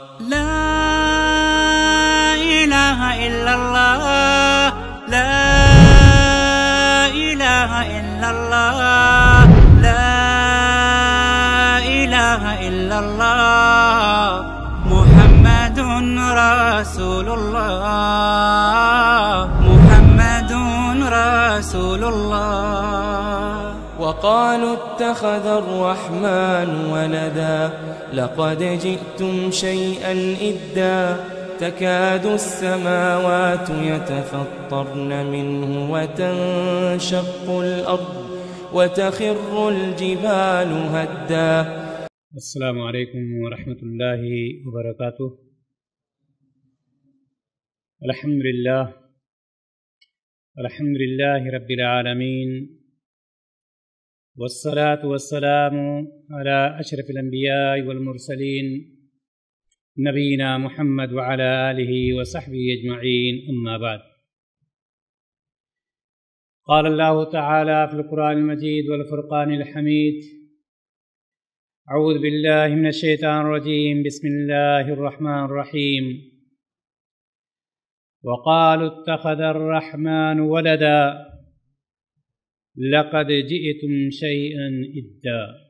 لا وقالوا اتخذ الرحمن ولدا لقد جئتم شيئا إدا تكاد السماوات يتفطرن منه وتنشق الأرض وتخر الجبال هدا. السلام علیکم ورحمۃ اللہ وبرکاتہ الحمد للہ الحمد للہ رب العالمین والصلاة والسلام على أشرف الأنبياء والمرسلين نبينا محمد وعلى آله وصحبه أجمعين أما بعد. قال الله تعالى في القرآن المجيد والفرقان الحميد أعوذ بالله من الشيطان الرجيم بسم الله الرحمن الرحيم. وقالوا اتخذ الرحمن ولدا. لقد جئتم شيئا ادا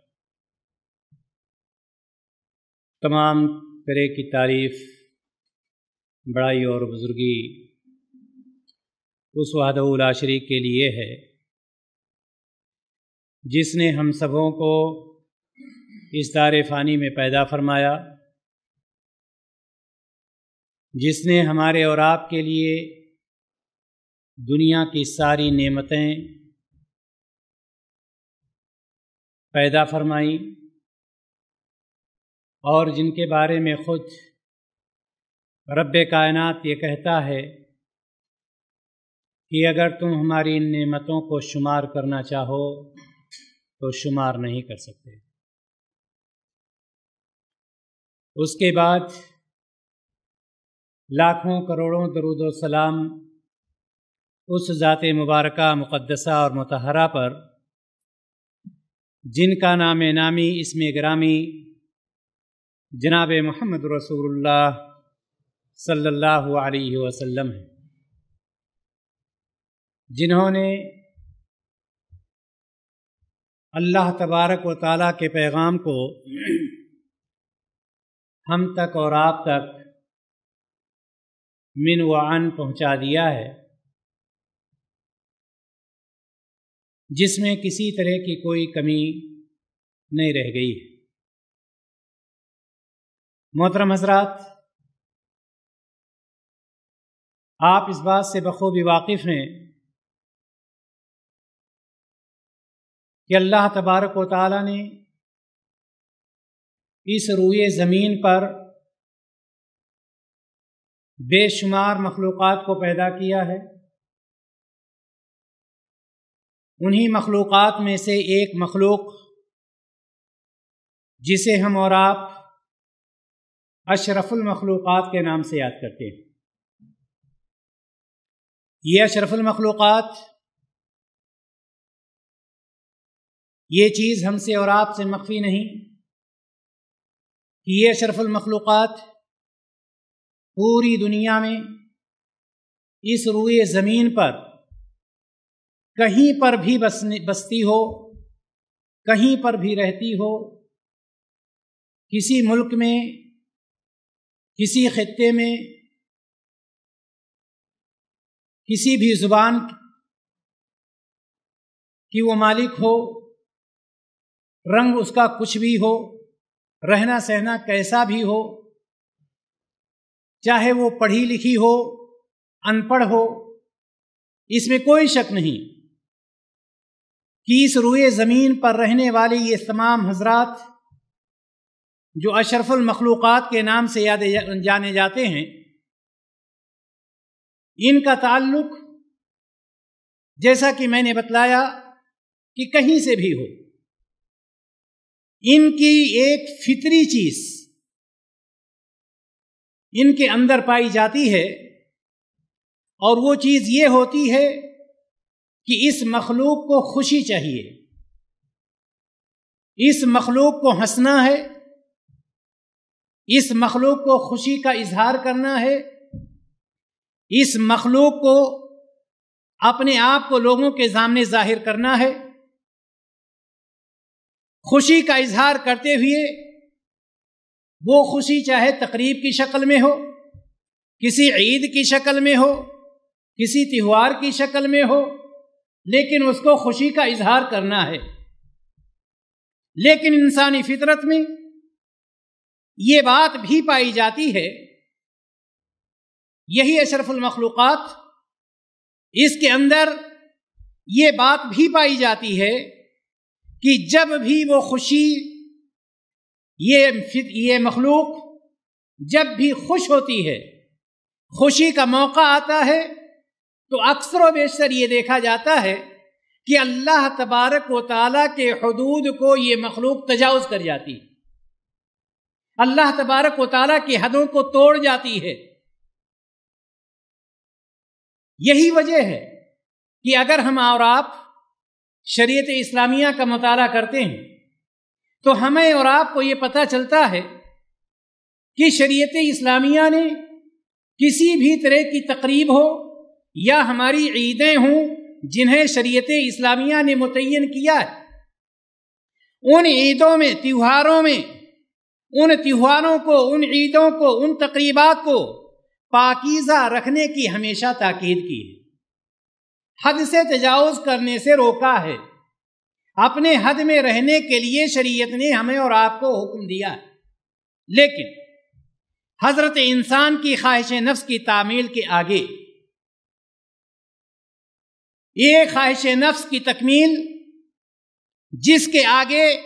تمام طرح کی تعریف بڑائی اور بزرگی اس وحدہ لا شریک کے لیے ہے۔ جس نے ہم سبوں کو اس دار فانی میں پیدا فرمایا، جس نے ہمارے اور آپ کے لیے دنیا کی ساری نعمتیں پیدا فرمائی اور جن کے بارے میں خود رب کائنات یہ کہتا ہے کہ اگر تم ہماری ان نعمتوں کو شمار کرنا چاہو تو شمار نہیں کر سکتے۔ اس کے بعد لاکھوں کروڑوں درود و سلام اس ذات مبارکہ، مقدسہ اور متحرہ پر جن کا نام نامی اس میں گرامی جناب محمد رسول اللہ صلی اللہ علیہ وسلم ہے جنہوں نے اللہ تبارک و تعالیٰ کے پیغام کو ہم تک اور آپ تک من و عن پہنچا دیا ہے۔ جس میں کسی طرح کی کوئی کمی نہیں رہ گئی۔ ہے محترم حضرات، آپ اس بات سے بخوبی واقف ہیں کہ اللہ تبارک و تعالیٰ نے اس روئے زمین پر بے شمار مخلوقات کو پیدا کیا ہے۔ انہی مخلوقات میں سے ایک مخلوق جسے ہم اور آپ اشرف المخلوقات کے نام سے یاد کرتے ہیں۔ یہ اشرف المخلوقات، یہ چیز ہم سے اور آپ سے مخفی نہیں کہ یہ اشرف المخلوقات پوری دنیا میں اس روئے زمین پر کہیں پر بھی بستی ہو، کہیں پر بھی رہتی ہو، کسی ملک میں، کسی خطے میں، کسی بھی زبان کی وہ مالک ہو، رنگ اس کا کچھ بھی ہو، رہنا سہنا کیسا بھی ہو، چاہے وہ پڑھی لکھی ہو، ان پڑھ ہو، اس میں کوئی شک نہیں۔ کہ روئے زمین پر رہنے والے یہ تمام حضرات جو اشرف المخلوقات کے نام سے یاد جانے جاتے ہیں، ان کا تعلق جیسا کہ میں نے بتلایا کہ کہیں سے بھی ہو، ان کی ایک فطری چیز ان کے اندر پائی جاتی ہے اور وہ چیز یہ ہوتی ہے کہ اس مخلوق کو خوشی چاہیے۔ اس مخلوق کو ہنسنا ہے۔ اس مخلوق کو خوشی کا اظہار کرنا ہے۔ اس مخلوق کو اپنے آپ کو لوگوں کے سامنے ظاہر کرنا ہے۔ خوشی کا اظہار کرتے ہوئے وہ خوشی چاہے تقریب کی شکل میں ہو، کسی عید کی شکل میں ہو، کسی تہوار کی شکل میں ہو لیکن اس کو خوشی کا اظہار کرنا ہے۔ لیکن انسانی فطرت میں یہ بات بھی پائی جاتی ہے۔ یہی اشرف المخلوقات، اس کے اندر یہ بات بھی پائی جاتی ہے کہ جب بھی وہ خوشی، یہ یہ مخلوق جب بھی خوش ہوتی ہے، خوشی کا موقع آتا ہے۔ تو اکثر و بیشتر یہ دیکھا جاتا ہے کہ اللہ تبارک و تعالیٰ کے حدود کو یہ مخلوق تجاوز کر جاتی ہے۔ اللہ تبارک و تعالیٰ کی حدوں کو توڑ جاتی ہے۔ یہی وجہ ہے کہ اگر ہم اور آپ شریعت اسلامیہ کا مطالعہ کرتے ہیں تو ہمیں اور آپ کو یہ پتہ چلتا ہے کہ شریعت اسلامیہ نے کسی بھی طرح کی تقریب ہو یا ہماری عیدیں ہوں جنہیں شریعت اسلامیہ نے متعین کیا ہے۔ ان عیدوں میں، تہواروں میں، ان تہواروں کو، ان عیدوں کو، ان تقریبات کو پاکیزہ رکھنے کی ہمیشہ تاکید کی ہے۔ حد سے تجاوز کرنے سے روکا ہے۔ اپنے حد میں رہنے کے لیے شریعت نے ہمیں اور آپ کو حکم دیا ہے۔ لیکن حضرت انسان کی خواہش نفس کی تعمیل کے آگے یہ خواہش نفس کی تکمیل جس کے آگے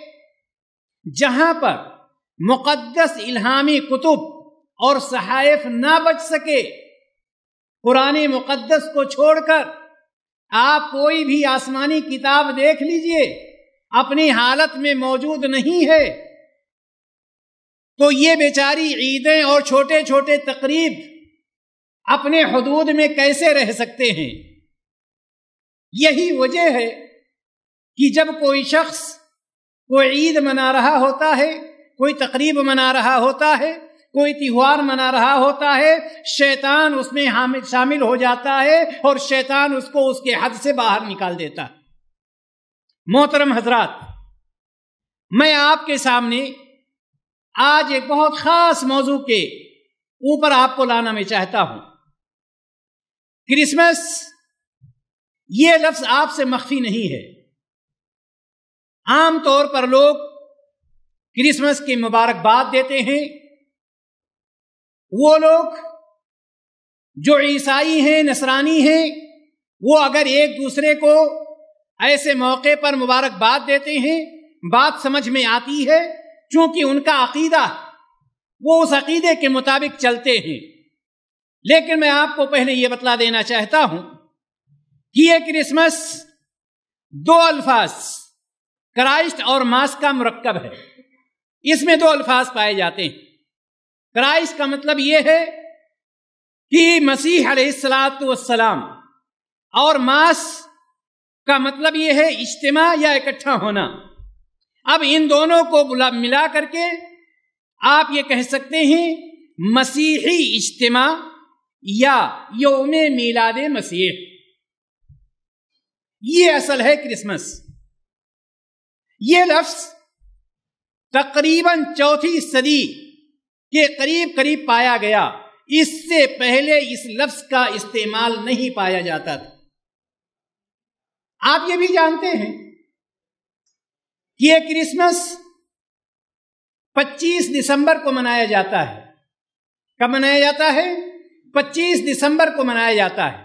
جہاں پر مقدس الہامی کتب اور صحائف نہ بچ سکے، قرآن مقدس کو چھوڑ کر آپ کوئی بھی آسمانی کتاب دیکھ لیجیے، اپنی حالت میں موجود نہیں ہے۔ تو یہ بیچاری عیدیں اور چھوٹے چھوٹے تقریب اپنے حدود میں کیسے رہ سکتے ہیں؟ یہی وجہ ہے کہ جب کوئی شخص کوئی عید منا رہا ہوتا ہے، کوئی تقریب منا رہا ہوتا ہے، کوئی تہوار منا رہا ہوتا ہے، شیطان اس میں شامل ہو جاتا ہے اور شیطان اس کو اس کے حد سے باہر نکال دیتا محترم حضرات، میں آپ کے سامنے آج ایک بہت خاص موضوع کے اوپر آپ کو لانا میں چاہتا ہوں۔ کرسمس یہ لفظ آپ سے مخفی نہیں ہے۔ عام طور پر لوگ کرسمس کی مبارکباد دیتے ہیں۔ وہ لوگ جو عیسائی ہیں، نصرانی ہیں، وہ اگر ایک دوسرے کو ایسے موقع پر مبارکباد دیتے ہیں، بات سمجھ میں آتی ہے، چونکہ ان کا عقیدہ، وہ اس عقیدے کے مطابق چلتے ہیں۔ لیکن میں آپ کو پہلے یہ بتلا دینا چاہتا ہوں کہ یہ کرسمس، دو الفاظ، کرائسٹ اور ماس کا مرکب ہے۔ اس میں دو الفاظ پائے جاتے ہیں۔ کرائسٹ کا مطلب یہ ہے کہ مسیح علیہ السلاۃ والسلام اور ماس کا مطلب یہ ہے اجتماع یا اکٹھا ہونا۔ اب ان دونوں کو ملا کر کے آپ یہ کہہ سکتے ہیں، مسیحی اجتماع یا یوم میلاد مسیح۔ یہ اصل ہے کرسمس۔ یہ لفظ تقریباً چوتھی صدی کے قریب قریب پایا گیا۔ اس سے پہلے اس لفظ کا استعمال نہیں پایا جاتا تھا۔ آپ یہ بھی جانتے ہیں کہ یہ کرسمس پچیس دسمبر کو منایا جاتا ہے۔ کب منایا جاتا ہے؟ پچیس دسمبر کو منایا جاتا ہے۔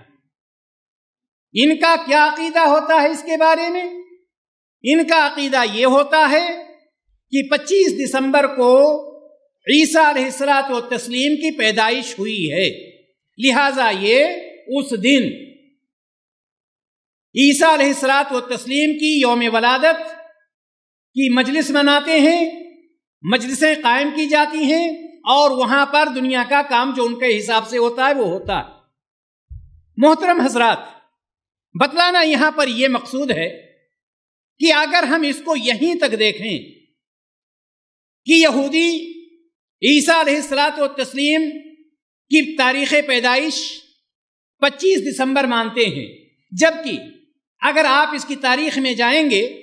ان کا کیا عقیدہ ہوتا ہے اس کے بارے میں؟ ان کا عقیدہ یہ ہوتا ہے کہ پچیس دسمبر کو عیسیٰ علیہ السلاط و تسلیم کی پیدائش ہوئی ہے۔ لہذا یہ اس دن عیسیٰ علیہ السلاط و تسلیم کی یوم ولادت کی مجلس مناتے ہیں، مجلسیں قائم کی جاتی ہیں اور وہاں پر دنیا کا کام جو ان کے حساب سے ہوتا ہے وہ ہوتا ہے۔ محترم حضرات بتلانا یہاں پر یہ مقصود ہے کہ اگر ہم اس کو یہیں تک دیکھیں کہ یہودی عیسیٰ علیہ السلاط و تسلیم کی تاریخ پیدائش پچیس دسمبر مانتے ہیں، جبکہ اگر آپ اس کی تاریخ میں جائیں گے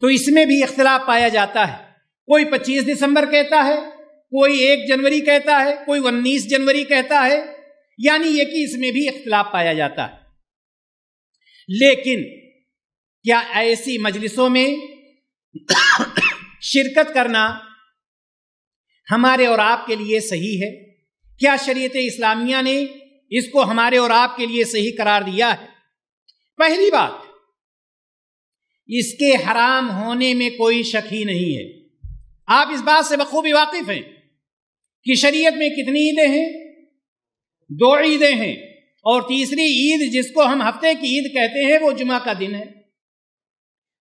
تو اس میں بھی اختلاف پایا جاتا ہے۔ کوئی پچیس دسمبر کہتا ہے، کوئی ایک جنوری کہتا ہے، کوئی انیس جنوری کہتا ہے یعنی یہ کہ اس میں بھی اختلاف پایا جاتا ہے۔ لیکن کیا ایسی مجلسوں میں شرکت کرنا ہمارے اور آپ کے لیے صحیح ہے؟ کیا شریعت اسلامیہ نے اس کو ہمارے اور آپ کے لیے صحیح قرار دیا ہے؟ پہلی بات، اس کے حرام ہونے میں کوئی شک ہی نہیں ہے۔ آپ اس بات سے بخوبی واقف ہیں کہ شریعت میں کتنی عیدیں ہیں؟ دو عیدیں ہیں۔ اور تیسری عید جس کو ہم ہفتے کی عید کہتے ہیں، وہ جمعہ کا دن ہے۔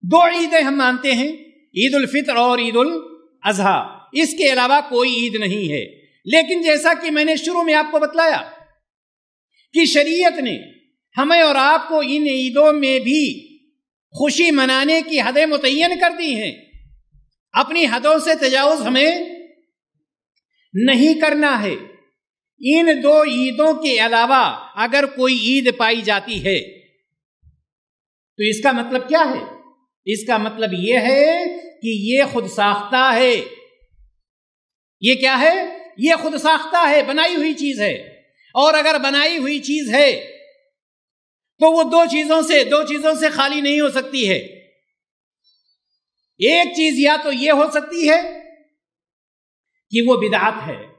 دو عیدیں ہم مانتے ہیں، عید الفطر اور عید الاضحیٰ۔ اس کے علاوہ کوئی عید نہیں ہے۔ لیکن جیسا کہ میں نے شروع میں آپ کو بتلایا کہ شریعت نے ہمیں اور آپ کو ان عیدوں میں بھی خوشی منانے کی حدیں متعین کر دی ہیں۔ اپنی حدوں سے تجاوز ہمیں نہیں کرنا ہے۔ ان دو عیدوں کے علاوہ اگر کوئی عید پائی جاتی ہے، تو اس کا مطلب کیا ہے؟ اس کا مطلب یہ ہے کہ یہ خود ساختہ ہے۔ یہ کیا ہے؟ یہ خود ساختہ ہے، بنائی ہوئی چیز ہے۔ اور اگر بنائی ہوئی چیز ہے، تو وہ دو چیزوں سے، دو چیزوں سے خالی نہیں ہو سکتی ہے۔ ایک چیز یا تو یہ ہو سکتی ہے کہ وہ بدعت ہے۔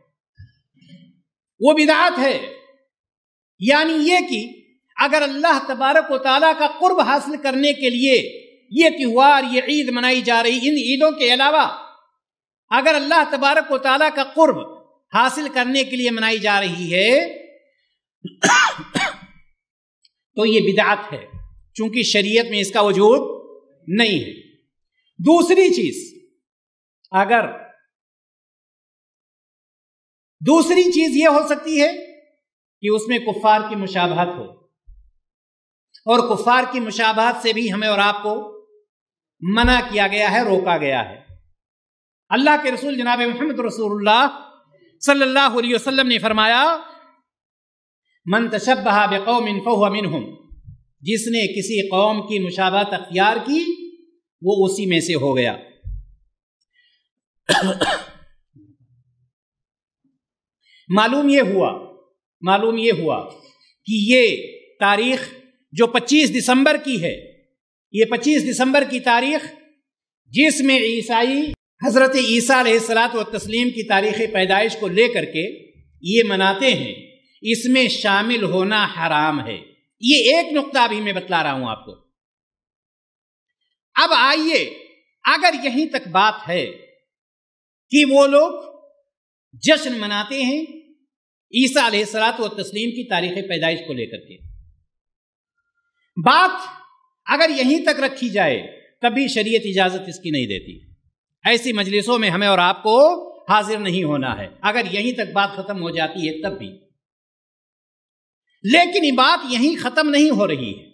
وہ بدعت ہے۔ یعنی یہ کہ اگر اللہ تبارک و تعالیٰ کا قرب حاصل کرنے کے لیے یہ تہوار، یہ عید منائی جا رہی ان عیدوں کے علاوہ، اگر اللہ تبارک و تعالیٰ کا قرب حاصل کرنے کے لیے منائی جا رہی ہے، تو یہ بدعت ہے۔ چونکہ شریعت میں اس کا وجود نہیں ہے۔ دوسری چیز، اگر دوسری چیز یہ ہو سکتی ہے کہ اس میں کفار کی مشابہت ہو۔ اور کفار کی مشابہت سے بھی ہمیں اور آپ کو منع کیا گیا ہے، روکا گیا ہے۔ اللہ کے رسول جناب محمد رسول اللہ صلی اللہ علیہ وسلم نے فرمایا، من تشبہ بقوم فهو منهم جس نے کسی قوم کی مشابہت اختیار کی، وہ اسی میں سے ہو گیا۔ معلوم یہ ہوا، معلوم یہ ہوا کہ یہ تاریخ جو پچیس دسمبر کی ہے، یہ پچیس دسمبر کی تاریخ جس میں عیسائی حضرت عیسیٰ علیہ السلاۃ و تسلیم کی تاریخ پیدائش کو لے کر کے یہ مناتے ہیں، اس میں شامل ہونا حرام ہے۔ یہ ایک نقطہ ابھی میں بتلا رہا ہوں آپ کو۔ اب آئیے، اگر یہیں تک بات ہے کہ وہ لوگ جشن مناتے ہیں عیسیٰ علیہ السلاط و تسلیم کی تاریخ پیدائش کو لے کر کے۔ بات اگر یہیں تک رکھی جائے تبھی شریعت اجازت اس کی نہیں دیتی۔ ایسی مجلسوں میں ہمیں اور آپ کو حاضر نہیں ہونا ہے۔ اگر یہیں تک بات ختم ہو جاتی ہے، تب بھی۔ لیکن یہ بات یہیں ختم نہیں ہو رہی ہے۔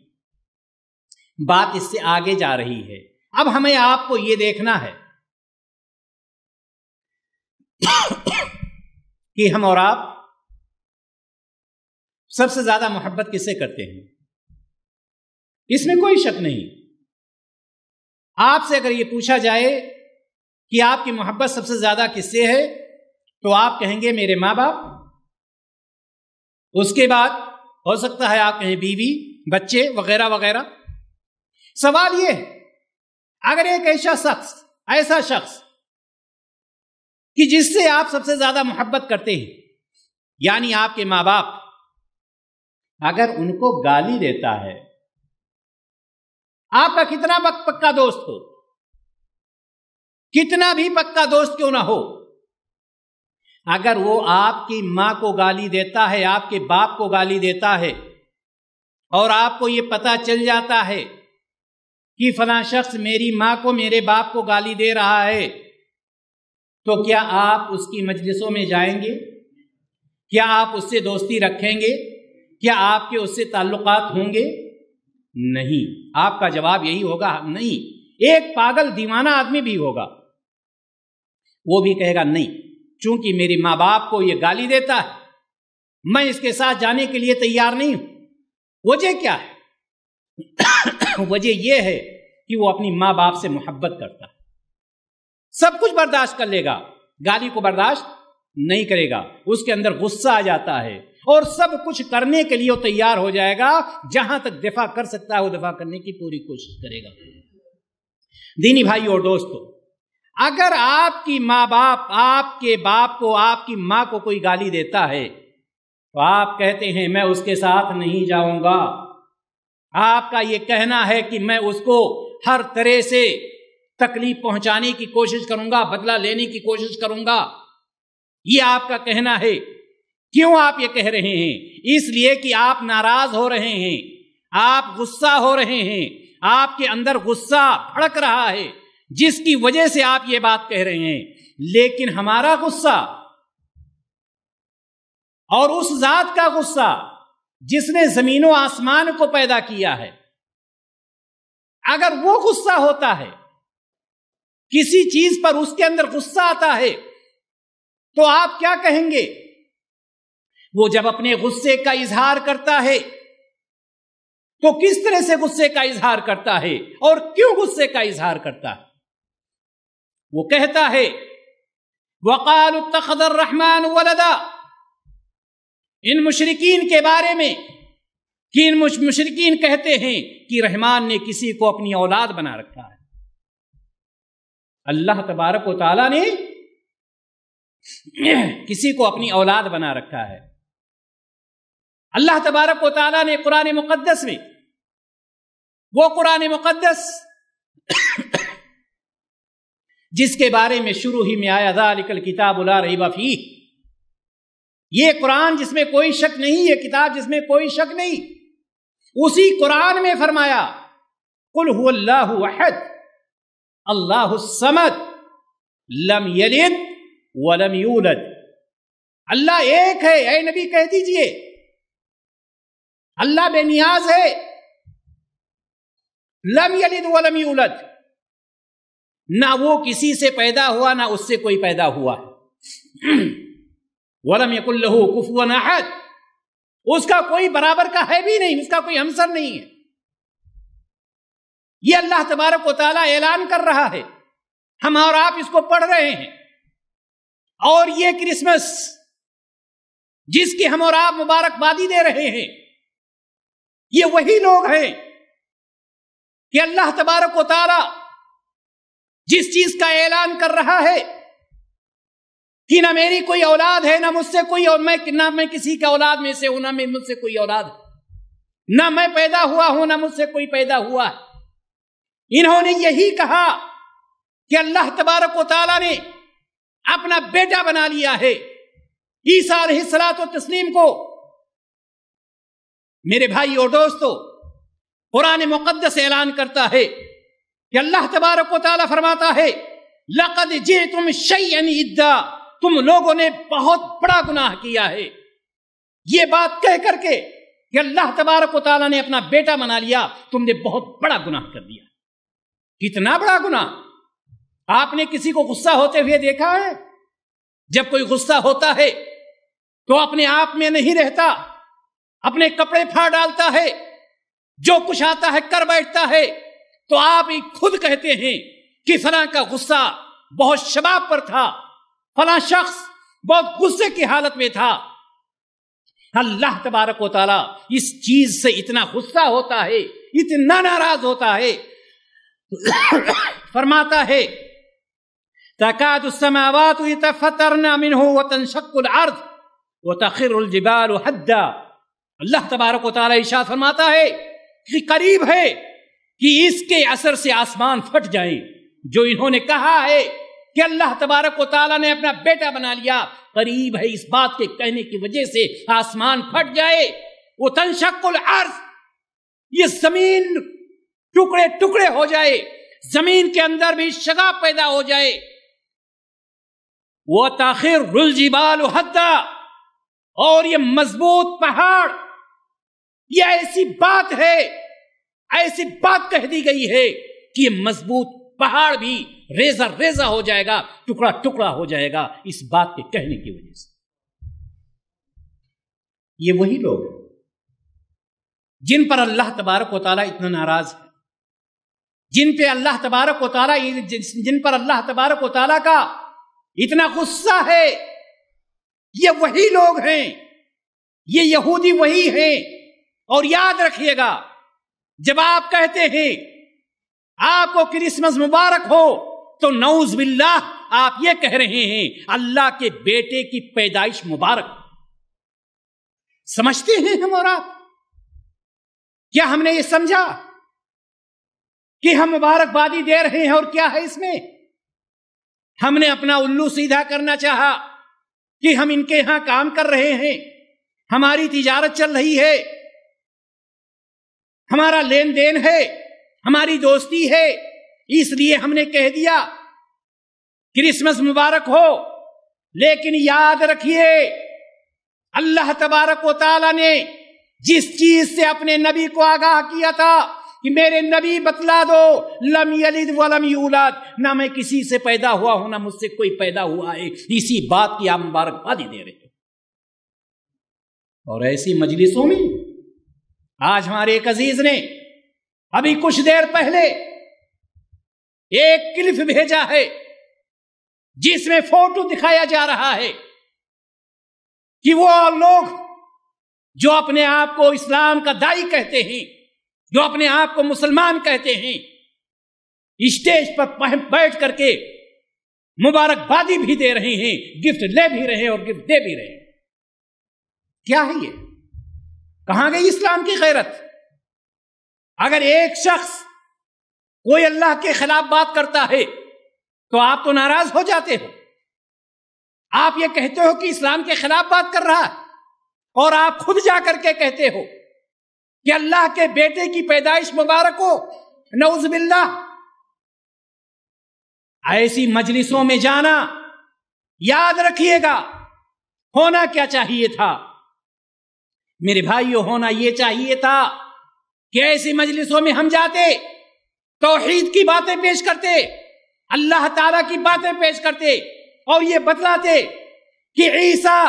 بات اس سے آگے جا رہی ہے۔ اب ہمیں آپ کو یہ دیکھنا ہے کہ ہم اور آپ سب سے زیادہ محبت کس سے کرتے ہیں؟ اس میں کوئی شک نہیں۔ آپ سے اگر یہ پوچھا جائے کہ آپ کی محبت سب سے زیادہ کس سے ہے، تو آپ کہیں گے میرے ماں باپ۔ اس کے بعد ہو سکتا ہے آپ کہیں بیوی، بچے وغیرہ وغیرہ۔ سوال یہ ہے، اگر ایک ایسا شخص ایسا شخص کہ جس سے آپ سب سے زیادہ محبت کرتے ہیں یعنی آپ کے ماں باپ اگر ان کو گالی دیتا ہے۔ آپ کا کتنا پکا دوست ہو؟ کتنا بھی پکا دوست کیوں نہ ہو؟ اگر وہ آپ کی ماں کو گالی دیتا ہے، آپ کے باپ کو گالی دیتا ہے اور آپ کو یہ پتا چل جاتا ہے کہ فلاں شخص میری ماں کو میرے باپ کو گالی دے رہا ہے، تو کیا آپ اس کی مجلسوں میں جائیں گے؟ کیا آپ اس سے دوستی رکھیں گے؟ کیا آپ کے اس سے تعلقات ہوں گے؟ نہیں۔ آپ کا جواب یہی ہوگا، نہیں۔ ایک پاگل دیوانہ آدمی بھی ہوگا۔ وہ بھی کہے گا، نہیں۔ چونکہ میری ماں باپ کو یہ گالی دیتا ہے، میں اس کے ساتھ جانے کے لیے تیار نہیں ہوں۔ وجہ کیا ہے؟ وجہ یہ ہے کہ وہ اپنی ماں باپ سے محبت کرتا ہے۔ سب کچھ برداشت کر لے گا۔ گالی کو برداشت نہیں کرے گا۔ اس کے اندر غصہ آ جاتا ہے۔ اور سب کچھ کرنے کے لیے وہ تیار ہو جائے گا، جہاں تک دفاع کر سکتا ہے، وہ دفاع کرنے کی پوری کوشش کرے گا۔ دینی بھائی اور دوستو، اگر آپ کی ماں باپ آپ کے باپ کو، آپ کی ماں کو کوئی گالی دیتا ہے، تو آپ کہتے ہیں، میں اس کے ساتھ نہیں جاؤں گا۔ آپ کا یہ کہنا ہے کہ میں اس کو ہر طرح سے تکلیف پہنچانے کی کوشش کروں گا، بدلہ لینے کی کوشش کروں گا۔ یہ آپ کا کہنا ہے۔ کیوں آپ یہ کہہ رہے ہیں؟ اس لیے کہ آپ ناراض ہو رہے ہیں۔ آپ غصہ ہو رہے ہیں۔ آپ کے اندر غصہ بھڑک رہا ہے۔ جس کی وجہ سے آپ یہ بات کہہ رہے ہیں۔ لیکن ہمارا غصہ اور اس ذات کا غصہ جس نے زمین و آسمان کو پیدا کیا ہے، اگر وہ غصہ ہوتا ہے، کسی چیز پر اس کے اندر غصہ آتا ہے، تو آپ کیا کہیں گے؟ وہ جب اپنے غصے کا اظہار کرتا ہے، تو کس طرح سے غصے کا اظہار کرتا ہے اور کیوں غصے کا اظہار کرتا ہے؟ وہ کہتا ہے وقال اتخذ الرحمن ولدا۔ ان مشرقین کے بارے میں، کہ ان مشرقین کہتے ہیں کہ رحمان نے کسی کو اپنی اولاد بنا رکھا ہے۔ اللہ تبارک و تعالی نے کسی کو اپنی اولاد بنا رکھا ہے۔ اللہ تبارک و تعالیٰ نے قرآن مقدس میں، وہ قرآن مقدس جس کے بارے میں شروع ہی میں آیا، ذالک الکتاب لا ریب فی یہ قرآن جس میں کوئی شک نہیں، یہ کتاب جس میں کوئی شک نہیں۔ اسی قرآن میں فرمایا، قل هو اللہ احد، اللہ الصمد، لم یلد ولم یولد۔ اللہ ایک ہے، اے نبی کہہ دیجیے۔ اللہ بے نیاز ہے۔ لم یلد ولم یولد۔ نہ وہ کسی سے پیدا ہوا، نہ اس سے کوئی پیدا ہوا۔ ولم یق اللہ کفو احد۔ اس کا کوئی برابر کا ہے بھی نہیں، اس کا کوئی ہمسر نہیں ہے۔ یہ اللہ تبارک و تعالیٰ اعلان کر رہا ہے۔ ہم اور آپ اس کو پڑھ رہے ہیں۔ اور یہ کرسمس، جس کی ہم اور آپ مبارکبادی دے رہے ہیں یہ وہی لوگ ہیں کہ اللہ تبارک و تعالی جس چیز کا اعلان کر رہا ہے، کہ نہ میری کوئی اولاد ہے، نہ مجھ سے کوئی اور میں، نہ میں کسی کا اولاد میں سے ہوں، نہ میں، مجھ سے کوئی اولاد۔ ہے نہ میں پیدا ہوا ہوں، نہ مجھ سے کوئی پیدا ہوا۔ ہے انہوں نے یہی کہا کہ اللہ تبارک و تعالی نے اپنا بیٹا بنا لیا ہے۔ عیسیٰ علیہ السلاط و تسلیم کو میرے بھائی اور دوستو، قرآن مقدس اعلان کرتا ہے کہ اللہ تبارک و تعالیٰ فرماتا ہے، لقد جے تم ادا تم لوگوں نے بہت بڑا گناہ کیا ہے۔ یہ بات کہہ کر کے کہ اللہ تبارک و تعالیٰ نے اپنا بیٹا بنا لیا، تم نے بہت بڑا گناہ کر دیا۔ کتنا بڑا گناہ؟ آپ نے کسی کو غصہ ہوتے ہوئے دیکھا ہے؟ جب کوئی غصہ ہوتا ہے تو اپنے آپ میں نہیں رہتا۔ اپنے کپڑے پھاڑ ڈالتا ہے، جو کچھ آتا ہے کر بیٹھتا ہے۔ تو آپ ہی خود کہتے ہیں کہ فلاں کا غصہ بہت شباب پر تھا، فلاں شخص بہت غصے کی حالت میں تھا۔ اللہ تبارک و تعالیٰ اس چیز سے اتنا غصہ ہوتا ہے، اتنا ناراض ہوتا ہے۔ فرماتا ہے تكاد السماوات يتفطرن منه وتنشق الارض وتخر الجبال حدا۔ اللہ تبارک و تعالی ارشاد فرماتا ہے کہ قریب ہے کہ اس کے اثر سے آسمان پھٹ جائیں۔ جو انہوں نے کہا ہے کہ اللہ تبارک و تعالی نے اپنا بیٹا بنا لیا، قریب ہے اس بات کے کہنے کی وجہ سے آسمان پھٹ جائے۔ وہ تنشق الارض یہ زمین ٹکڑے ٹکڑے ہو جائے۔ زمین کے اندر بھی شگاف پیدا ہو جائے۔ وہ تاخیر رلجیبال حدا۔ اور یہ مضبوط پہاڑ یہ ایسی بات ہے، ایسی بات کہہ دی گئی ہے کہ یہ مضبوط پہاڑ بھی ریزہ ریزہ ہو جائے گا، ٹکڑا ٹکڑا ہو جائے گا اس بات کے کہنے کی وجہ سے۔ یہ وہی لوگ ہیں جن پر اللہ تبارک و تعالیٰ اتنا ناراض ہے۔ جن پہ اللہ تبارک و تعالیٰ، جن پر اللہ تبارک و تعالیٰ کا اتنا غصہ ہے، یہ وہی لوگ ہیں۔ یہ یہودی وہی ہیں۔ اور یاد رکھیے گا، جب آپ کہتے ہیں، آپ کو کرسمس مبارک ہو، تو نوز باللہ آپ یہ کہہ رہے ہیں، اللہ کے بیٹے کی پیدائش مبارک۔ سمجھتے ہیں ہم اور آپ؟ کیا ہم نے یہ سمجھا؟ کہ ہم مبارکبادی دے رہے ہیں اور کیا ہے اس میں؟ ہم نے اپنا الو سیدھا کرنا چاہا کہ ہم ان کے یہاں کام کر رہے ہیں، ہماری تجارت چل رہی ہے ہمارا لین دین ہے، ہماری دوستی ہے، اس لیے ہم نے کہہ دیا، کرسمس مبارک ہو، لیکن یاد رکھیے، اللہ تبارک و تعالی نے جس چیز سے اپنے نبی کو آگاہ کیا تھا کہ میرے نبی بتلا دو، لم یلد ولم یولد، نہ میں کسی سے پیدا ہوا ہوں، نہ مجھ سے کوئی پیدا ہوا ہے، اسی بات کی آپ مبارکبادی دے رہے اور ایسی مجلسوں میں آج ہمارے ایک عزیز نے ابھی کچھ دیر پہلے ایک کلف بھیجا ہے جس میں فوٹو دکھایا جا رہا ہے کہ وہ لوگ جو اپنے آپ کو اسلام کا دائی کہتے ہیں، جو اپنے آپ کو مسلمان کہتے ہیں، اسٹیج پر بیٹھ کر کے مبارکبادی بھی دے رہے ہیں، گفٹ لے بھی رہے اور گفٹ دے بھی رہے کیا ہے یہ؟ کہاں گئی اسلام کی غیرت؟ اگر ایک شخص کوئی اللہ کے خلاف بات کرتا ہے، تو آپ تو ناراض ہو جاتے ہو۔ آپ یہ کہتے ہو کہ اسلام کے خلاف بات کر رہا ہے، اور آپ خود جا کر کے کہتے ہو کہ اللہ کے بیٹے کی پیدائش مبارک ہو۔ نوز باللہ۔ ایسی مجلسوں میں جانا، یاد رکھیے گا، ہونا کیا چاہیے تھا؟ میرے بھائیوں ہونا یہ چاہیے تھا کہ ایسی مجلسوں میں ہم جاتے، توحید کی باتیں پیش کرتے، اللہ تعالی کی باتیں پیش کرتے اور یہ بتلاتے کہ عیسیٰ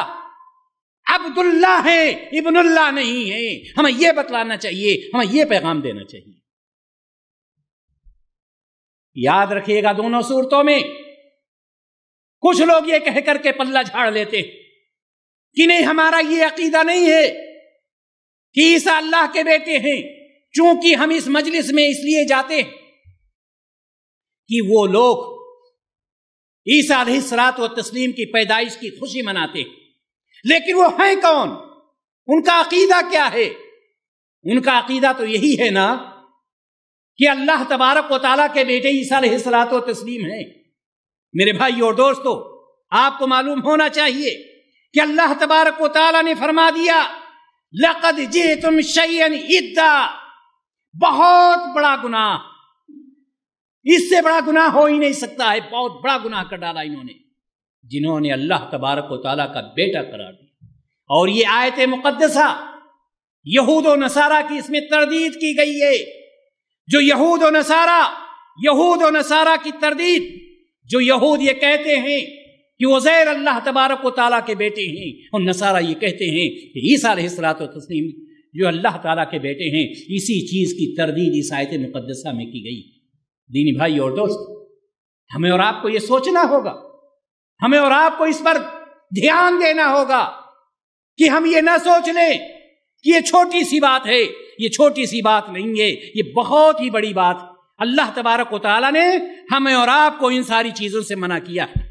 عبد اللہ ہے ابن اللہ نہیں ہے ہمیں یہ بتلانا چاہیے، ہمیں یہ پیغام دینا چاہیے۔ یاد رکھیے گا دونوں صورتوں میں، کچھ لوگ یہ کہہ کر کے پلہ جھاڑ لیتے، کہ نہیں ہمارا یہ عقیدہ نہیں ہے۔ کہ عیسا اللہ کے بیٹے ہیں، چونکہ ہم اس مجلس میں اس لیے جاتے ہیں کہ وہ لوگ عیسا علیہ سرات و تسلیم کی پیدائش کی خوشی مناتے ہیں۔ لیکن وہ ہیں کون؟ ان کا عقیدہ کیا ہے؟ ان کا عقیدہ تو یہی ہے نا کہ اللہ تبارک و تعالیٰ کے بیٹے عیسیٰ علیہ السلاط و تسلیم ہیں۔ میرے بھائی اور دوستو، آپ کو معلوم ہونا چاہیے کہ اللہ تبارک و تعالیٰ نے فرما دیا لقد جی تم شعین بہت بڑا گناہ. اس سے بڑا گناہ ہو ہی نہیں سکتا ہے. بہت بڑا گناہ کر ڈالا انہوں نے، جنہوں نے اللہ تبارک و تعالیٰ کا بیٹا قرار دیا۔ اور یہ آیت مقدسہ یہود و نصارہ کی اس میں تردید کی گئی ہے۔ جو یہود و نصارہ، یہود و نصارہ کی تردید، جو یہود یہ کہتے ہیں کہ وزیر اللہ تبارک و تعالیٰ کے بیٹے ہیں۔ اور نصارہ یہ کہتے ہیں کہ عیسیٰ علیہ السلاۃ و تسلیم جو اللہ تعالیٰ کے بیٹے ہیں، اسی چیز کی تردید اس آیت مقدسہ میں کی گئی۔ دینی بھائی اور دوست، ہمیں اور آپ کو یہ سوچنا ہوگا۔ ہمیں اور آپ کو اس پر دھیان دینا ہوگا کہ ہم یہ نہ سوچ لیں کہ یہ چھوٹی سی بات ہے۔ یہ چھوٹی سی بات نہیں ہے، یہ بہت ہی بڑی بات۔ اللہ تبارک و تعالیٰ نے ہمیں اور آپ کو ان ساری چیزوں سے منع کیا ہے۔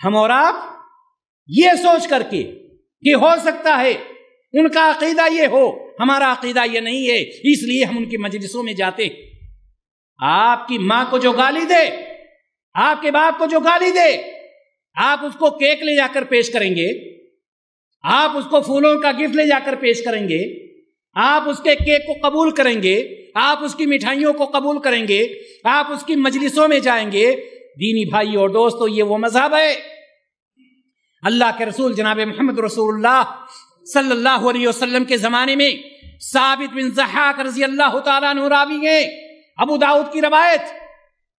ہم اور آپ یہ سوچ کر کے کہ ہو سکتا ہے ان کا عقیدہ یہ ہو، ہمارا عقیدہ یہ نہیں ہے، اس لیے ہم ان کی مجلسوں میں جاتے آپ کی ماں کو جو گالی دے، آپ کے باپ کو جو گالی دے، آپ اس کو کیک لے جا کر پیش کریں گے، آپ اس کو پھولوں کا گفٹ لے جا کر پیش کریں گے، آپ اس کے کیک کو قبول کریں گے، آپ اس کی مٹھائیوں کو قبول کریں گے، آپ اس کی مجلسوں میں جائیں گے دینی بھائی اور دوستو یہ وہ مذہب ہے۔ اللہ کے رسول جناب محمد رسول اللہ صلی اللہ علیہ وسلم کے زمانے میں ثابت بن زحاق رضی اللہ تعالیٰ نوراوی ہے ابو داؤد کی روایت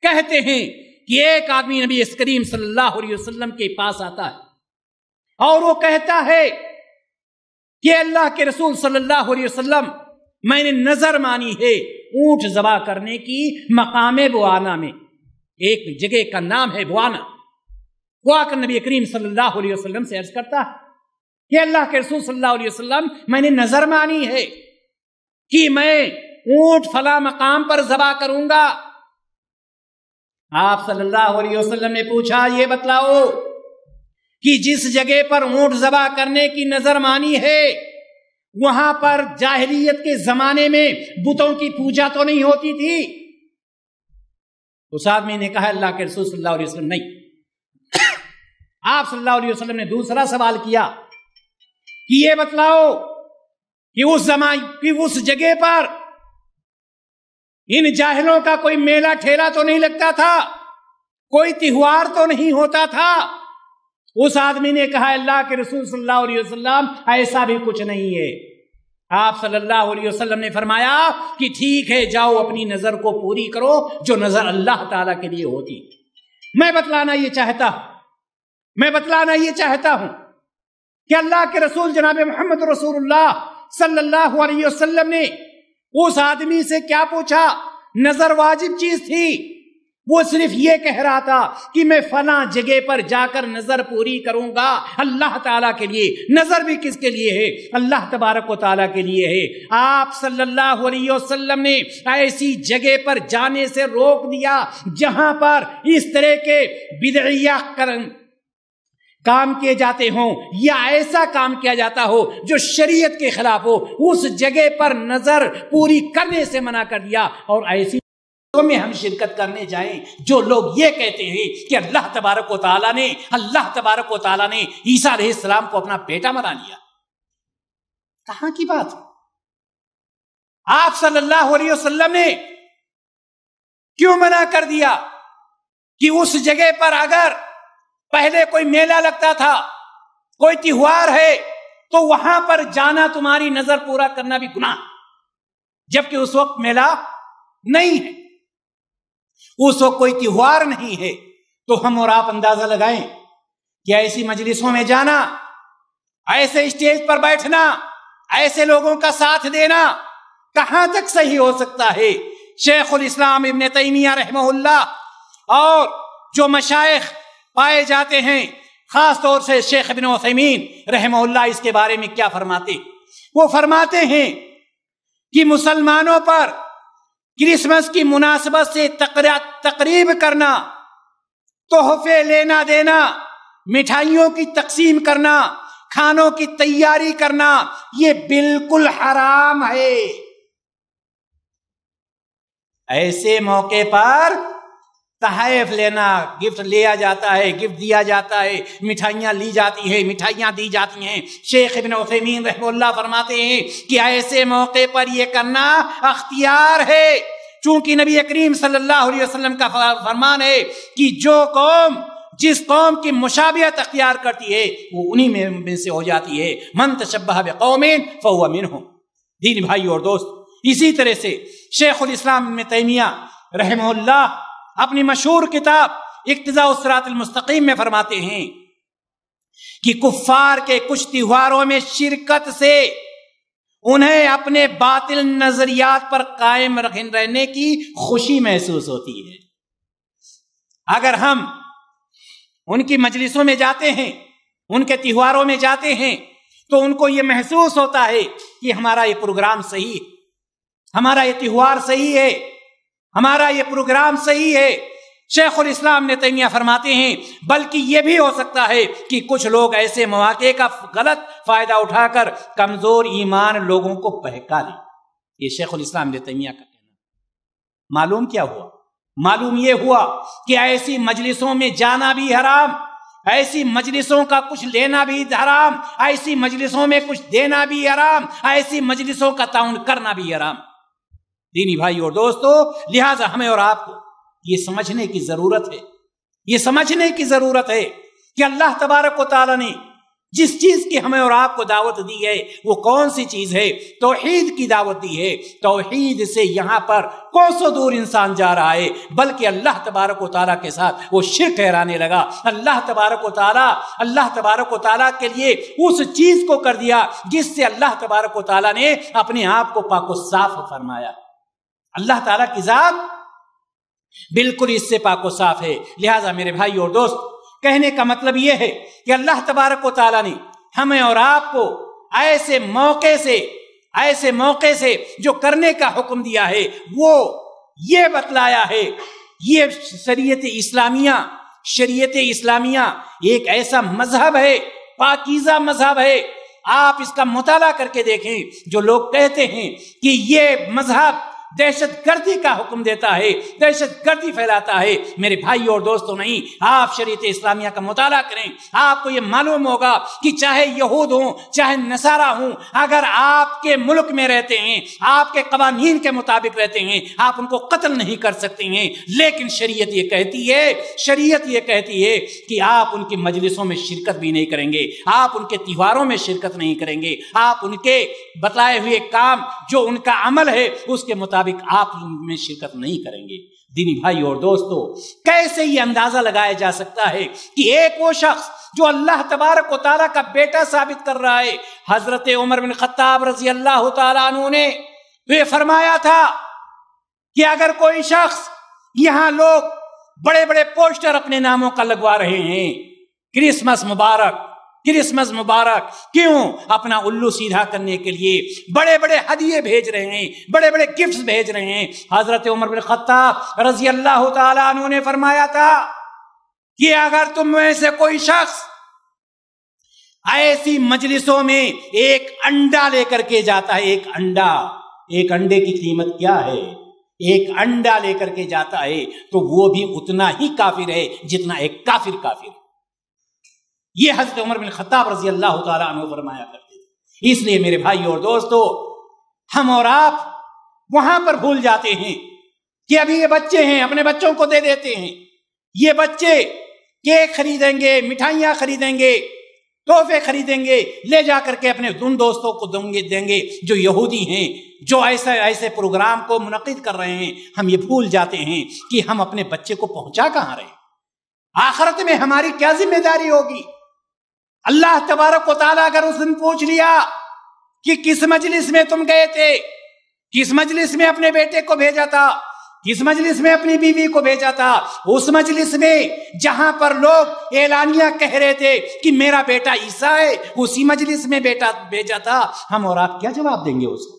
کہتے ہیں کہ ایک آدمی نبی اس کریم صلی اللہ علیہ وسلم کے پاس آتا ہے اور وہ کہتا ہے کہ اللہ کے رسول صلی اللہ علیہ وسلم، میں نے نظر مانی ہے اونٹ ذبح کرنے کی مقام بوانا میں۔ ایک جگہ کا نام ہے بوانا۔ وہ کر نبی کریم صلی اللہ علیہ وسلم سے عرض کرتا ہے کہ اللہ کے رسول صلی اللہ علیہ وسلم، میں نے نظر مانی ہے کہ میں اونٹ فلا مقام پر ذبح کروں گا۔ آپ صلی اللہ علیہ وسلم نے پوچھا، یہ بتلاؤ کہ جس جگہ پر اونٹ ذبح کرنے کی نظر مانی ہے، وہاں پر جاہلیت کے زمانے میں بتوں کی پوجا تو نہیں ہوتی تھی؟ اس آدمی نے کہا اللہ کے رسول صلی اللہ علیہ وسلم، نہیں۔ آپ صلی اللہ علیہ وسلم نے دوسرا سوال کیا کہ یہ بتلاؤ کہ اس زمان کہ اس جگہ پر ان جاہلوں کا کوئی میلہ ٹھیلا تو نہیں لگتا تھا؟ کوئی تہوار تو نہیں ہوتا تھا؟ اس آدمی نے کہا اللہ کے رسول صلی اللہ علیہ وسلم، ایسا بھی کچھ نہیں ہے۔ آپ صلی اللہ علیہ وسلم نے فرمایا کہ ٹھیک ہے، جاؤ اپنی نظر کو پوری کرو، جو نظر اللہ تعالی کے لیے ہوتی۔ میں بتلانا یہ چاہتا ہوں، میں بتلانا یہ چاہتا ہوں کہ اللہ کے رسول جناب محمد رسول اللہ صلی اللہ علیہ وسلم نے اس آدمی سے کیا پوچھا؟ نظر واجب چیز تھی۔ وہ صرف یہ کہہ رہا تھا کہ میں فلاں جگہ پر جا کر نظر پوری کروں گا۔ اللہ تعالیٰ کے لیے۔ نظر بھی کس کے لیے ہے؟ اللہ تبارک و تعالیٰ کے لیے ہے۔ آپ صلی اللہ علیہ وسلم نے ایسی جگہ پر جانے سے روک دیا جہاں پر اس طرح کے بدعیہ کرن کام کیے جاتے ہوں یا ایسا کام کیا جاتا ہو جو شریعت کے خلاف ہو، اس جگہ پر نظر پوری کرنے سے منع کر دیا اور ایسی میں ہم شرکت کرنے جائیں۔ جو لوگ یہ کہتے ہیں کہ اللہ تبارک و تعالیٰ نے، اللہ تبارک و تعالیٰ نے عیسیٰ علیہ السلام کو اپنا بیٹا بنا لیا۔ کہاں کی بات؟ آپ صلی اللہ علیہ وسلم نے کیوں منع کر دیا کہ اس جگہ پر اگر پہلے کوئی میلہ لگتا تھا، کوئی تہوار ہے، تو وہاں پر جانا تمہاری نظر پورا کرنا بھی گناہ۔ جبکہ اس وقت میلہ نہیں ہے۔ اس وقت کوئی تہوار نہیں ہے۔ تو ہم اور آپ اندازہ لگائیں کہ ایسی مجلسوں میں جانا، ایسے اسٹیج پر بیٹھنا، ایسے لوگوں کا ساتھ دینا کہاں تک صحیح ہو سکتا ہے؟ شیخ الاسلام ابن تیمیہ رحمہ اللہ اور جو مشائخ پائے جاتے ہیں، خاص طور سے شیخ ابن عثیمین رحمہ اللہ اس کے بارے میں کیا فرماتے؟ وہ فرماتے ہیں کہ مسلمانوں پر کرسمس کی مناسبت سے تقریب کرنا، تحفے لینا دینا، مٹھائیوں کی تقسیم کرنا، کھانوں کی تیاری کرنا، یہ بالکل حرام ہے۔ ایسے موقع پر تحائف لینا گفٹ لیا جاتا ہے گفٹ دیا جاتا ہے، مٹھائیاں لی جاتی ہیں، مٹھائیاں دی جاتی ہیں۔ شیخ ابن عثیمین رحم اللہ فرماتے ہیں کہ ایسے موقع پر یہ کرنا اختیار ہے۔ چونکہ نبی کریم صلی اللہ علیہ وسلم کا فرمان ہے کہ جو قوم، جس قوم کی مشابہت اختیار کرتی ہے، وہ انہی میں سے ہو جاتی ہے۔ من تشبہ بقوم فہو منہم۔ دین بھائی اور دوست، اسی طرح سے شیخ الاسلام میں تیمیہ رحمہ اللہ اپنی مشہور کتاب اقتضاء اسرات المستقیم میں فرماتے ہیں کہ کفار کے کچھ تہواروں میں شرکت سے انہیں اپنے باطل نظریات پر قائم رہنے کی خوشی محسوس ہوتی ہے۔ اگر ہم ان کی مجلسوں میں جاتے ہیں، ان کے تہواروں میں جاتے ہیں، تو ان کو یہ محسوس ہوتا ہے کہ ہمارا یہ پروگرام صحیح ہے، ہمارا یہ تہوار صحیح ہے۔ ہمارا یہ پروگرام صحیح ہے۔ شیخ الاسلام نے تیمیہ فرماتے ہیں، بلکہ یہ بھی ہو سکتا ہے کہ کچھ لوگ ایسے مواقع کا غلط فائدہ اٹھا کر کمزور ایمان لوگوں کو بہکا لیں۔ یہ شیخ الاسلام نے تیمیہ کا کہنا۔ معلوم کیا ہوا؟ معلوم یہ ہوا کہ ایسی مجلسوں میں جانا بھی حرام، ایسی مجلسوں کا کچھ لینا بھی حرام، ایسی مجلسوں میں کچھ دینا بھی حرام، ایسی مجلسوں کا تعاون کرنا بھی حرام۔ دینی بھائی اور دوستو، لہٰذا ہمیں اور آپ کو یہ سمجھنے کی ضرورت ہے۔ یہ سمجھنے کی ضرورت ہے کہ اللہ تبارک و تعالیٰ نے جس چیز کی ہمیں اور آپ کو دعوت دی ہے، وہ کون سی چیز ہے؟ توحید کی دعوت دی ہے۔ توحید سے یہاں پر کون سو دور انسان جا رہا ہے؟ بلکہ اللہ تبارک و تعالیٰ کے ساتھ وہ شر ٹھہرانے لگا۔ اللہ تبارک و تعالیٰ، اللہ تبارک و تعالیٰ کے لیے اس چیز کو کر دیا جس سے اللہ تبارک و تعالیٰ نے اپنے آپ کو پاک و صاف فرمایا۔ اللہ تعالیٰ کی ذات بالکل اس سے پاک و صاف ہے۔ لہٰذا میرے بھائی اور دوست، کہنے کا مطلب یہ ہے کہ اللہ تبارک و تعالیٰ نے ہمیں اور آپ کو ایسے موقع سے، ایسے موقع سے جو کرنے کا حکم دیا ہے، وہ یہ بتلایا ہے۔ یہ شریعت اسلامیہ شریعت اسلامیہ ایک ایسا مذہب ہے، پاکیزہ مذہب ہے۔ آپ اس کا مطالعہ کر کے دیکھیں جو لوگ کہتے ہیں کہ یہ مذہب دہشت گردی کا حکم دیتا ہے، دہشت گردی پھیلاتا ہے۔ میرے بھائی اور دوستوں نہیں، آپ شریعت اسلامیہ کا مطالعہ کریں۔ آپ کو یہ معلوم ہوگا کہ چاہے یہود ہوں، چاہے نصارہ ہوں، اگر آپ کے ملک میں رہتے ہیں، آپ کے قوانین کے مطابق رہتے ہیں، آپ ان کو قتل نہیں کر سکتے ہیں۔ لیکن شریعت یہ کہتی ہے، شریعت یہ کہتی ہے کہ آپ ان کی مجلسوں میں شرکت بھی نہیں کریں گے۔ آپ ان کے تہواروں میں شرکت نہیں کریں گے۔ آپ ان کے بتائے ہوئے کام، جو ان کا عمل ہے، اس کے مطابق مطابق آپ میں شرکت نہیں کریں گے۔ دینی بھائی اور دوستو، کیسے یہ اندازہ لگایا جا سکتا ہے کہ ایک وہ شخص جو اللہ تبارک و تعالیٰ کا بیٹا ثابت کر رہا ہے؟ حضرت عمر بن خطاب رضی اللہ تعالیٰ عنہ نے یہ فرمایا تھا کہ اگر کوئی شخص یہاں لوگ بڑے بڑے پوسٹر اپنے ناموں کا لگوا رہے ہیں، کرسمس مبارک کرسمس مبارک کیوں اپنا الو سیدھا کرنے کے لیے بڑے بڑے ہدیے بھیج رہے ہیں، بڑے بڑے گفٹ بھیج رہے ہیں۔ حضرت عمر بن خطاب رضی اللہ تعالیٰ عنہ نے فرمایا تھا کہ اگر تم میں سے کوئی شخص ایسی مجلسوں میں ایک انڈا لے کر کے جاتا ہے، ایک انڈا، ایک انڈے کی قیمت کیا ہے؟ ایک انڈا لے کر کے جاتا ہے تو وہ بھی اتنا ہی کافر ہے جتنا ایک کافر کافر ہے۔ یہ حضرت عمر بن خطاب رضی اللہ تعالیٰ عنہ فرمایا کرتے تھے۔ اس لیے میرے بھائی اور دوستو، ہم اور آپ وہاں پر بھول جاتے ہیں کہ ابھی یہ بچے ہیں، اپنے بچوں کو دے دیتے ہیں۔ یہ بچے کیک خریدیں گے، مٹھائیاں خریدیں گے، تحفے خریدیں گے، لے جا کر کے اپنے دن دوستوں کو دیں گے دیں گے۔ جو یہودی ہیں، جو ایسے ایسے پروگرام کو منعقد کر رہے ہیں، ہم یہ بھول جاتے ہیں کہ ہم اپنے بچے کو پہنچا کہاں رہے آخرت میں ہماری کیا ذمہ داری ہوگی؟ اللہ تبارک و تعالیٰ اگر اس دن پوچھ لیا کہ کس مجلس میں تم گئے تھے؟ کس مجلس میں اپنے بیٹے کو بھیجا تھا؟ کس مجلس میں اپنی بیوی کو بھیجا تھا؟ اس مجلس میں جہاں پر لوگ اعلانیہ کہہ رہے تھے کہ میرا بیٹا عیسیٰ ہے، اسی مجلس میں بیٹا بھیجا تھا۔ ہم اور آپ کیا جواب دیں گے اس کو؟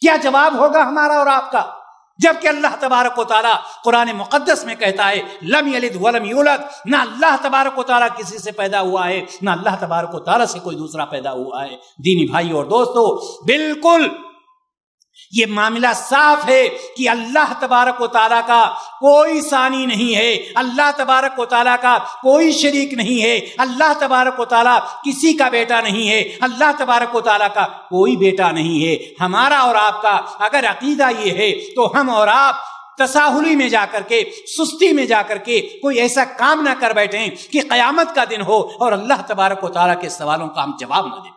کیا جواب ہوگا ہمارا اور آپ کا؟ جبکہ اللہ تبارک و تعالیٰ قرآن مقدس میں کہتا ہے، لم یلد ولم یولد، نہ اللہ تبارک و تعالیٰ کسی سے پیدا ہوا ہے، نہ اللہ تبارک و تعالیٰ سے کوئی دوسرا پیدا ہوا ہے۔ دینی بھائی اور دوستو، بالکل یہ معاملہ صاف ہے کہ اللہ تبارک و تعالیٰ کا کوئی ثانی نہیں ہے، اللہ تبارک و تعالیٰ کا کوئی شریک نہیں ہے، اللہ تبارک و تعالیٰ کسی کا بیٹا نہیں ہے، اللہ تبارک و تعالیٰ کا کوئی بیٹا نہیں ہے۔ ہمارا اور آپ کا اگر عقیدہ یہ ہے تو ہم اور آپ تساہلی میں جا کر کے، سستی میں جا کر کے کوئی ایسا کام نہ کر بیٹھیں کہ قیامت کا دن ہو اور اللہ تبارک و تعالیٰ کے سوالوں کا ہم جواب نہ دیں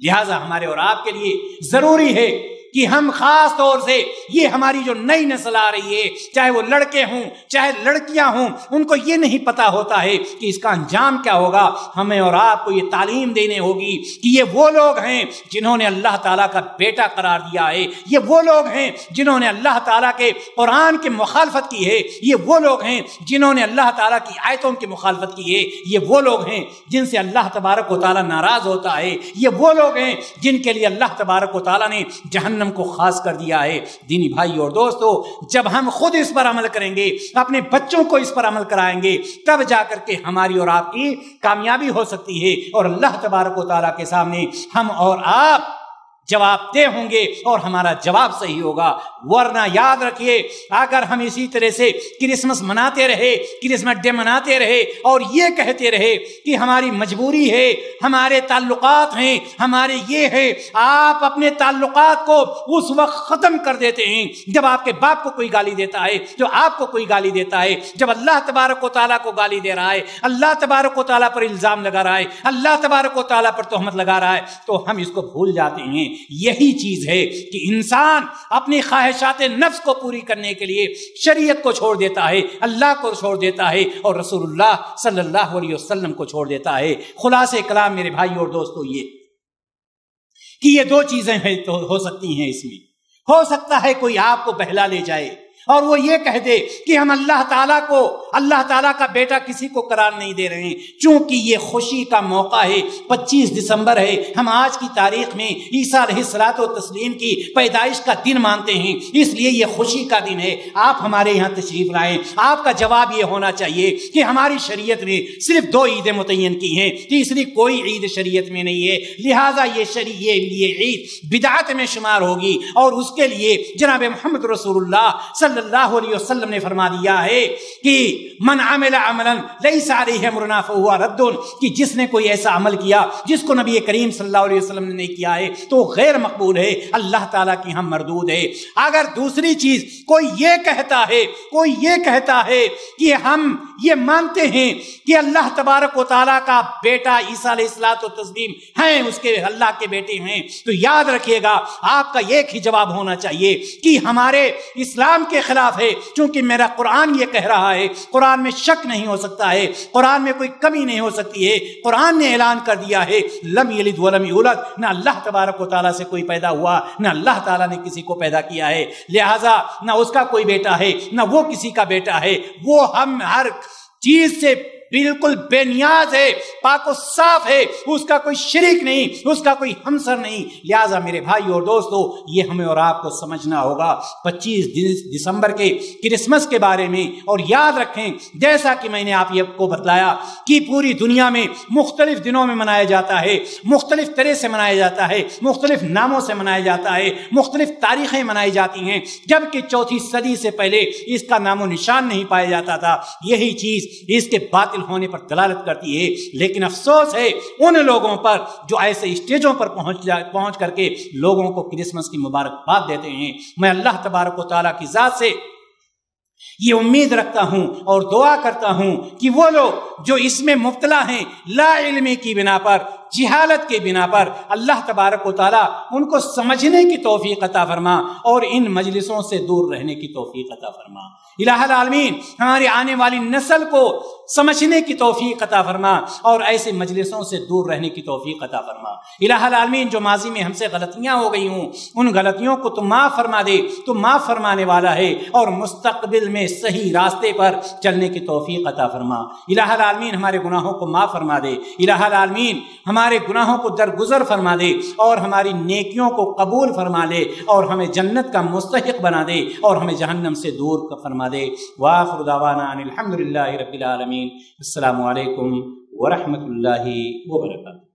لہٰذا ہمارے اور آپ کے لیے ضروری ہے کہ ہم خاص طور سے یہ ہماری جو نئی نسل آ رہی ہے، چاہے وہ لڑکے ہوں، چاہے لڑکیاں ہوں، ان کو یہ نہیں پتا ہوتا ہے کہ اس کا انجام کیا ہوگا۔ ہمیں اور آپ کو یہ تعلیم دینے ہوگی کہ یہ وہ لوگ ہیں جنہوں نے اللہ تعالیٰ کا بیٹا قرار دیا ہے۔ یہ وہ لوگ ہیں جنہوں نے اللہ تعالیٰ کے قرآن کی مخالفت کی ہے۔ یہ وہ لوگ ہیں جنہوں نے اللہ تعالیٰ کی آیتوں کی مخالفت کی ہے۔ یہ وہ لوگ ہیں جن سے اللہ تبارک و تعالیٰ ناراض ہوتا ہے۔ یہ وہ لوگ ہیں جن کے لیے اللہ تبارک و تعالیٰ نے جہنم جہنم کو خاص کر دیا ہے۔ دینی بھائی اور دوستو جب ہم خود اس پر عمل کریں گے، اپنے بچوں کو اس پر عمل کرائیں گے، تب جا کر کے ہماری اور آپ کی کامیابی ہو سکتی ہے۔ اور اللہ تبارک و تعالیٰ کے سامنے ہم اور آپ جواب دہ ہوں گے اور ہمارا جواب صحیح ہوگا۔ ورنہ یاد رکھیے، اگر ہم اسی طرح سے کرسمس مناتے رہے، کرسمس ڈے مناتے رہے اور یہ کہتے رہے کہ ہماری مجبوری ہے، ہمارے تعلقات ہیں، ہمارے یہ ہے آپ اپنے تعلقات کو اس وقت ختم کر دیتے ہیں جب آپ کے باپ کو کوئی گالی دیتا ہے، جو آپ کو کوئی گالی دیتا ہے، جب اللہ تبارک و تعالیٰ کو گالی دے رہا ہے، اللہ تبارک و تعالیٰ پر الزام لگا رہا ہے، اللہ تبارک و تعالیٰ پر تہمت لگا رہا ہے، تو ہم اس کو بھول جاتے ہیں۔ یہی چیز ہے کہ انسان اپنی خواہشات نفس کو پوری کرنے کے لیے شریعت کو چھوڑ دیتا ہے، اللہ کو چھوڑ دیتا ہے اور رسول اللہ صلی اللہ علیہ وسلم کو چھوڑ دیتا ہے۔ خلاص کلام میرے بھائی اور دوستو، یہ کہ یہ دو چیزیں ہو سکتی ہیں اس میں۔ ہو سکتا ہے کوئی آپ کو بہلا لے جائے۔ اور وہ یہ کہہ دے کہ ہم اللہ تعالیٰ کو، اللہ تعالیٰ کا بیٹا کسی کو قرار نہیں دے رہے ہیں۔ چونکہ یہ خوشی کا موقع ہے، پچیس دسمبر ہے۔ ہم آج کی تاریخ میں عیسیٰ علیہ السلاط و تسلیم کی پیدائش کا دن مانتے ہیں۔ اس لیے یہ خوشی کا دن ہے۔ آپ ہمارے یہاں تشریف لائیں۔ آپ کا جواب یہ ہونا چاہیے کہ ہماری شریعت نے صرف دو عیدیں متعین کی ہیں۔ تیسری کوئی عید شریعت میں نہیں ہے۔ لہٰذا یہ شریع، یہ عید بدعت میں شمار ہوگی۔ اور اس کے لیے جناب محمد رسول اللہ صلی صلی اللہ علیہ وسلم نے فرما دیا ہے کہ من عمل عملا لیس علیہ امرنا فہو رد کہ جس نے کوئی ایسا عمل کیا جس کو نبی کریم صلی اللہ علیہ وسلم نے نہیں کیا ہے تو غیر مقبول ہے، اللہ تعالیٰ کی ہم مردود ہے اگر دوسری چیز کوئی یہ کہتا ہے، کوئی یہ کہتا ہے کہ ہم یہ مانتے ہیں کہ اللہ تبارک و تعالیٰ کا بیٹا عیسیٰ علیہ السلاۃ و تسلیم ہیں، اس کے اللہ کے بیٹے ہیں، تو یاد رکھیے گا، آپ کا ایک ہی جواب ہونا چاہیے کہ ہمارے اسلام کے خلاف ہے، چونکہ میرا قرآن یہ کہہ رہا ہے، قرآن میں شک نہیں ہو سکتا ہے، قرآن میں کوئی کمی نہیں ہو سکتی ہے، قرآن نے اعلان کر دیا ہے، لم یلد ولم یولد، نہ اللہ تبارک و تعالیٰ سے کوئی پیدا ہوا، نہ اللہ تعالیٰ نے کسی کو پیدا کیا ہے۔ لہٰذا نہ اس کا کوئی بیٹا ہے، نہ وہ کسی کا بیٹا ہے، وہ ہم ہر چیز سے بالکل بے نیاز ہے، پاک و صاف ہے۔ اس کا کوئی شریک نہیں، اس کا کوئی ہمسر نہیں۔ لہٰذا میرے بھائی اور دوستو، یہ ہمیں اور آپ کو سمجھنا ہوگا پچیس دسمبر کے، کرسمس کے بارے میں۔ اور یاد رکھیں، جیسا کہ میں نے آپ کو بتلایا کہ پوری دنیا میں مختلف دنوں میں منایا جاتا ہے، مختلف طرح سے منایا جاتا ہے، مختلف ناموں سے منایا جاتا ہے، مختلف تاریخیں منائی جاتی ہیں۔ جبکہ چوتھی صدی سے پہلے اس کا نام و نشان نہیں پایا جاتا تھا۔ یہی چیز اس کے باطل باطل ہونے پر دلالت کرتی ہے۔ لیکن افسوس ہے، ان لوگوں پر جو ایسے اسٹیجوں پر پہنچ پہنچ کر کے لوگوں کو کرسمس کی مبارکباد دیتے ہیں۔ میں اللہ تبارک و تعالیٰ کی ذات سے یہ امید رکھتا ہوں اور دعا کرتا ہوں کہ وہ لوگ جو اس میں مبتلا ہیں، لا علمی کی بنا پر جہالت کے بنا پر اللہ تبارک و تعالیٰ ان کو سمجھنے کی توفیق عطا فرما اور ان مجلسوں سے دور رہنے کی توفیق عطا فرما۔ الہ العالمین، ہماری آنے والی نسل کو سمجھنے کی توفیق عطا فرما اور ایسے مجلسوں سے دور رہنے کی توفیق عطا فرما۔ الہ العالمین، جو ماضی میں ہم سے غلطیاں ہو گئی ہوں، ان غلطیوں کو تو معاف فرما دے، تو معاف فرمانے والا ہے اور مستقبل میں صحیح راستے پر چلنے کی توفیق عطا فرما۔ الہ العالمین، ہمارے گناہوں کو معاف فرما دے۔ الہ العالمین ہمارے گناہوں کو درگزر فرما دے اور ہماری نیکیوں کو قبول فرما لے اور ہمیں جنت کا مستحق بنا دے اور ہمیں جہنم سے دور فرما دے۔ واخر دعوانا ان الحمد للہ رب العالمین۔ السلام علیکم ورحمۃ اللہ وبرکاتہ۔